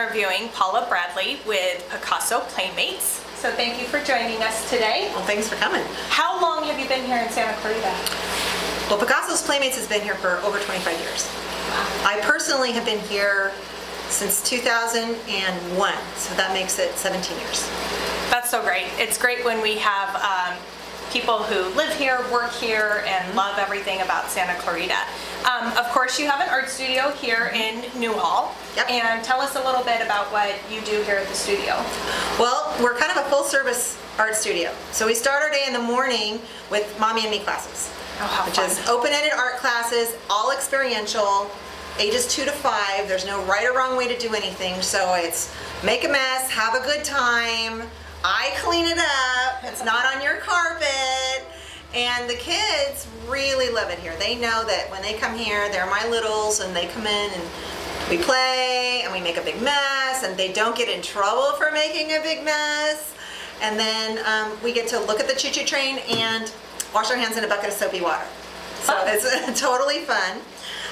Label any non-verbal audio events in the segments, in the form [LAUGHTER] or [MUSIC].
Interviewing Paula Bradley with Picasso Playmates. So thank you for joining us today. Well, thanks for coming. How long have you been here in Santa Clarita? Well, Picasso's Playmates has been here for over 25 years. I personally have been here since 2001, so that makes it 17 years. That's so great. It's great when we have um, people who live here, work here, and love everything about Santa Clarita. Um, of course, you have an art studio here in Newhall. Yep. And tell us a little bit about what you do here at the studio. Well, we're kind of a full service art studio. So we start our day in the morning with Mommy and Me classes, Oh, how which fun. is open-ended art classes, all experiential, ages two to five. There's no right or wrong way to do anything. So it's make a mess, have a good time. I clean it up. It's not on your carpet. And the kids really love it here. They know that when they come here, they're my littles and they come in and we play and we make a big mess and they don't get in trouble for making a big mess. And then um, we get to look at the choo-choo train and wash our hands in a bucket of soapy water. So it's [LAUGHS] totally fun.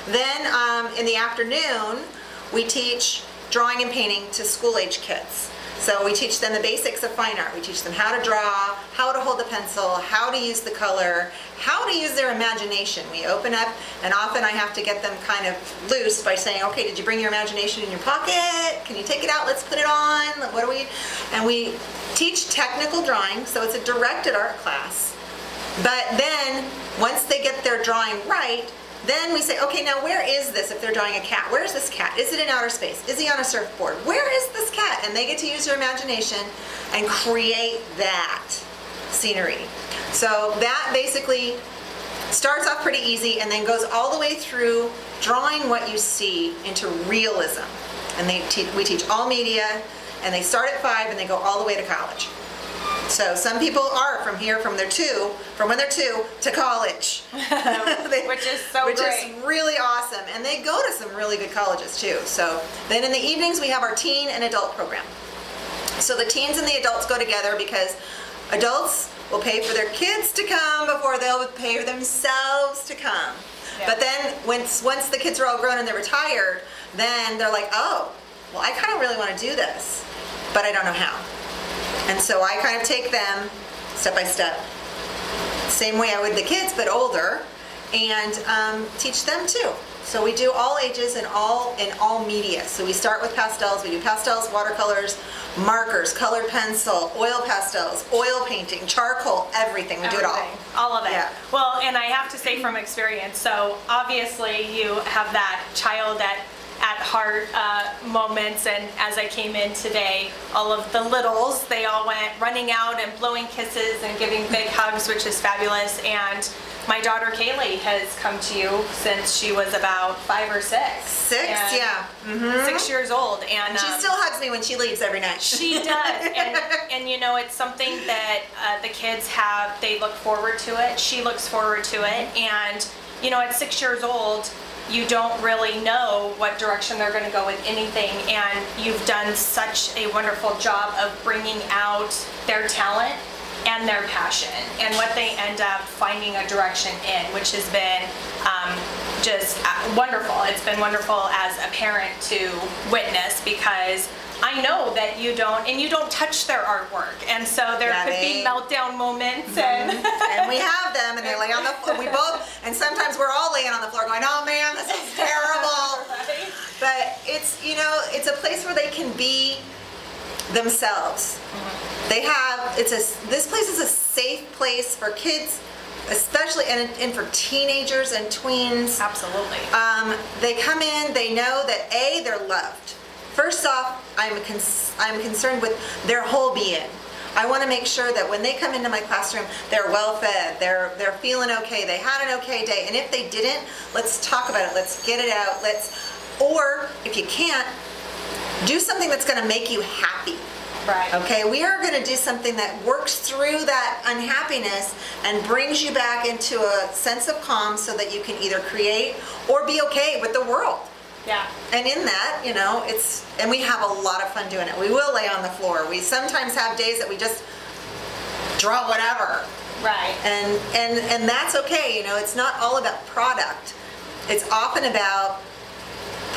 Then um, in the afternoon, we teach drawing and painting to school age kids. So we teach them the basics of fine art. We teach them how to draw, how to hold the pencil, how to use the color, how to use their imagination. We open up and often I have to get them kind of loose by saying, okay, did you bring your imagination in your pocket? Can you take it out? Let's put it on. What do we, and we teach technical drawing. So it's a directed art class. But then, once they get their drawing right, then we say, okay, now where is this if they're drawing a cat? Where is this cat? Is it in outer space? Is he on a surfboard? Where is this cat? And they get to use their imagination and create that scenery. So that basically starts off pretty easy and then goes all the way through drawing what you see into realism. And they te- we teach all media and they start at five and they go all the way to college. So some people are from here, from their two, from when they're two to college. [LAUGHS] [LAUGHS] They- Which is so Which great. is really awesome. And they go to some really good colleges too. So then in the evenings, we have our teen and adult program. So the teens and the adults go together because adults will pay for their kids to come before they'll pay for themselves to come. Yeah. But then once once the kids are all grown and they're retired, then they're like, oh, well, I kind of really want to do this, but I don't know how. And so I kind of take them step by step, same way I would the kids, but older, and um, teach them too. So we do all ages and all in all media. So we start with pastels. We do pastels, watercolors, markers, colored pencil, oil pastels, oil painting, charcoal, everything. We do it all. All of it. Yeah. Well, and I have to say from experience, so obviously you have that child at at heart uh, moments and as I came in today, all of the littles, they all went running out and blowing kisses and giving big hugs, which is fabulous. And my daughter Kaylee has come to you since she was about five or six. Six, And yeah. Mm-hmm. Six years old. And She um, still hugs me when she leaves every night. she does, [LAUGHS] and and you know it's something that uh, the kids have. They look forward to it. She looks forward to it, and you know at six years old, you don't really know what direction they're going to go with anything, and you've done such a wonderful job of bringing out their talent and their passion and what they end up finding a direction in, which has been um, just uh, wonderful. It's been wonderful as a parent to witness because I know that you don't, and you don't touch their artwork, and so there Yeah, could they- be meltdown moments and. and we have them, and they lay on the floor. We both, and sometimes we're all laying on the floor going, "Oh man, this is terrible." [LAUGHS] Right? But it's you know, it's a place where they can be themselves. They have it's a this place is a safe place for kids, especially and, and for teenagers and tweens. Absolutely. Um, they come in, they know that A, they're loved. First off, I'm, cons- I'm concerned with their whole being. I want to make sure that when they come into my classroom, they're well fed, they're, they're feeling okay, they had an okay day. And if they didn't, let's talk about it, let's get it out, let's, or if you can't, do something that's going to make you happy. Right. Okay, we are going to do something that works through that unhappiness and brings you back into a sense of calm so that you can either create or be okay with the world. Yeah. And in that, you know, it's, and we have a lot of fun doing it. We will lay on the floor. We sometimes have days that we just draw whatever. Right. And, and, and that's okay, you know, it's not all about product. It's often about,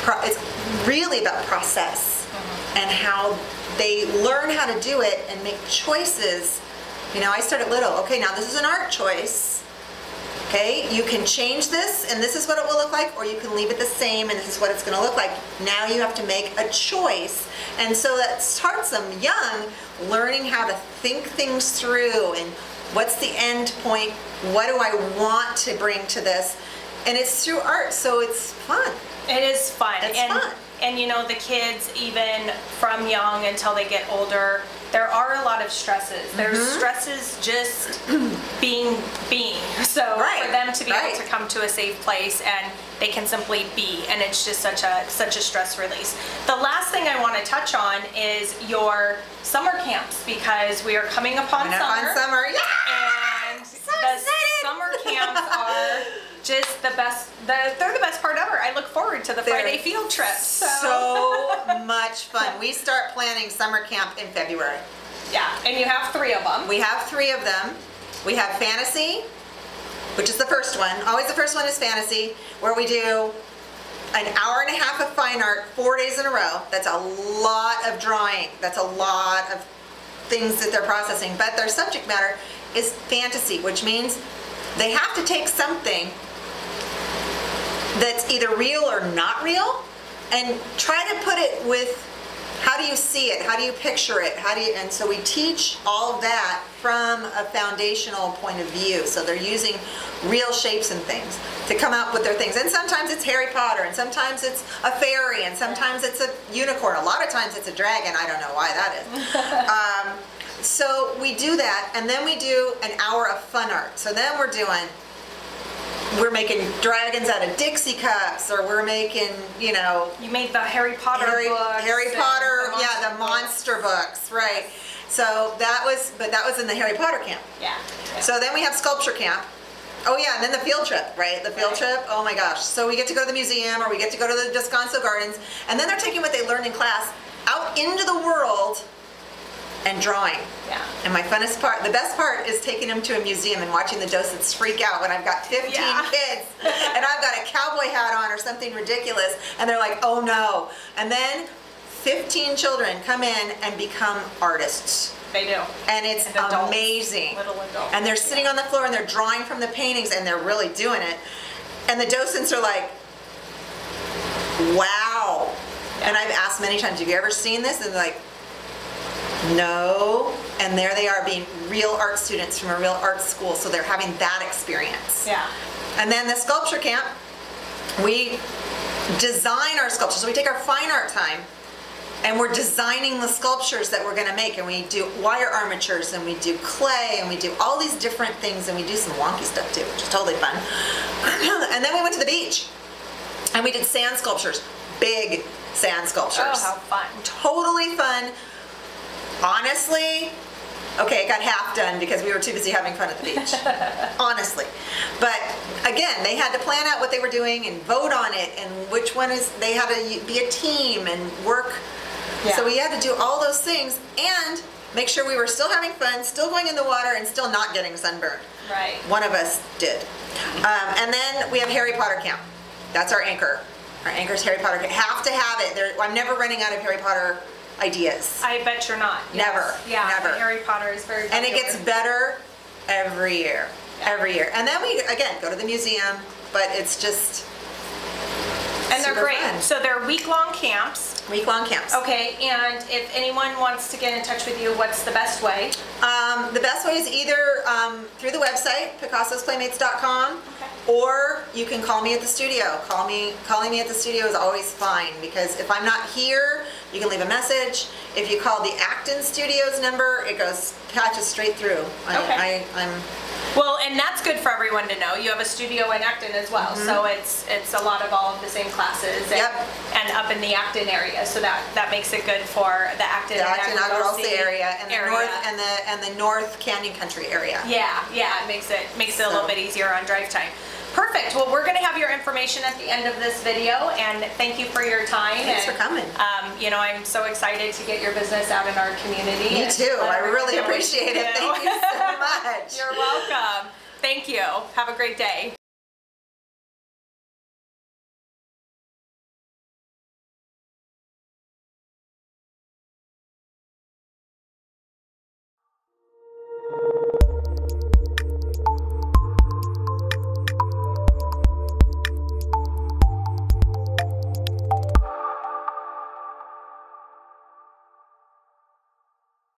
pro- it's really about process mm-hmm. and how they learn how to do it and make choices. You know, I started little. Okay, now this is an art choice. Okay, you can change this and this is what it will look like, or you can leave it the same and this is what it's going to look like. Now you have to make a choice. And so that starts them young learning how to think things through and what's the end point, what do I want to bring to this. And it's through art, so it's fun. It is fun. It's and, fun. And you know, the kids, even from young until they get older, there are a lot of stresses. There's Mm-hmm. stresses just [CLEARS THROAT] being being. So Right, for them to be right. able to come to a safe place and they can simply be, and it's just such a such a stress release. The last thing I want to touch on is your summer camps because we are coming upon Coming up summer. on summer, yeah! And So the excited. summer camps are [LAUGHS] just the best. The, they're the best part ever. I look forward to the They're Friday field trip. So, So [LAUGHS] much fun. We start planning summer camp in February. yeah, and you have three of them. We have three of them. We have fantasy, which is the first one. Always the first one is fantasy, where we do an hour and a half of fine art four days in a row. That's a lot of drawing. That's a lot of things that they're processing. But their subject matter is fantasy, which means they have to take something that's either real or not real and try to put it with how do you see it? How do you picture it? How do you and so we teach all that from a foundational point of view. So they're using real shapes and things to come up with their things. And sometimes it's harry potter and sometimes it's a fairy and sometimes it's a unicorn. A lot of times it's a dragon. I don't know why that is. [LAUGHS] Um, so we do that and then we do an hour of fun art. So then we're doing we're making dragons out of Dixie cups, or we're making, you know, You made the Harry Potter Harry, books. Harry Potter, the yeah, the monster monster books, right. So that was, but that was in the Harry Potter camp. Yeah. yeah. So then we have sculpture camp. Oh yeah, and then the field trip, right? The field Right. trip, oh my gosh. So we get to go to the museum, or we get to go to the Descanso Gardens, and then they're taking what they learned in class out into the world and drawing. Yeah. And my funnest part, the best part is taking them to a museum and watching the docents freak out when I've got 15 Yeah. [LAUGHS] kids and I've got a cowboy hat on or something ridiculous and they're like, oh no. And then 15 children come in and become artists. They do. And it's And adults. amazing. Little adults. And they're sitting on the floor and they're drawing from the paintings and they're really doing it. And the docents are like, wow. And I've asked many times, have you ever seen this? And they're like, no. And there they are being real art students from a real art school. So they're having that experience. Yeah. And then the sculpture camp, we design our sculptures. So we take our fine art time and we're designing the sculptures that we're gonna make. And we do wire armatures and we do clay and we do all these different things and we do some wonky stuff too, which is totally fun. [CLEARS THROAT] and then we went to the beach and we did sand sculptures, big sand sculptures Oh, how fun. totally fun. Honestly, okay, it got half done because we were too busy having fun at the beach. [LAUGHS] Honestly. But again, they had to plan out what they were doing and vote on it and which one is, they had to be a team and work. Yeah. So we had to do all those things and make sure we were still having fun, still going in the water and still not getting sunburned. Right. One of us did. Um, and then we have Harry Potter camp. That's our anchor. Our anchor is Harry Potter. camp. Have to have it. There, I'm never running out of Harry Potter ideas. I bet you're not. Yes. Never, Yeah. never. Harry Potter is very. And it gets better every year. Yeah. Every year. And then we, again, go to the museum, but it's just And they're great. fun. So they're week-long camps. week-long camps. Okay, and if anyone wants to get in touch with you, what's the best way? Um, the best way is either um, through the website, picassosPlaymates.com. or you can call me at the studio. Call me, calling me at the studio is always fine because if I'm not here, you can leave a message. If you call the Acton Studios number, it goes patches straight through. I, Okay. I, I'm Well, and that's good for everyone to know. You have a studio in Acton as well, so it's it's a lot of all of the same classes. And, Mm-hmm. Yep. and up in the Acton area, so that that makes it good for the Acton. the Acton Agricultural area and the area. north and the and the North Canyon Country area. Yeah, yeah, it makes it makes it a little bit easier on drive time. Perfect. Well, we're going to have your information at the end of this video, and thank you for your time. Thanks and, for coming. Um, you know, I'm so excited to get your business out in our community. Me too. I really appreciate it. Thank you so [LAUGHS] much. You're welcome. Thank you. Have a great day.